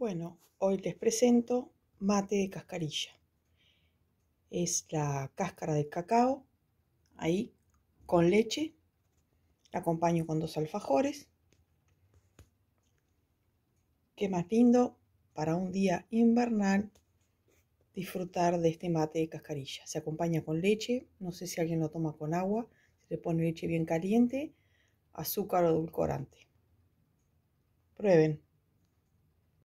Bueno, hoy les presento mate de cascarilla. Es la cáscara de cacao, ahí, con leche. La acompaño con dos alfajores. Qué más lindo para un día invernal disfrutar de este mate de cascarilla. Se acompaña con leche, no sé si alguien lo toma con agua, se le pone leche bien caliente, azúcar o edulcorante. Prueben.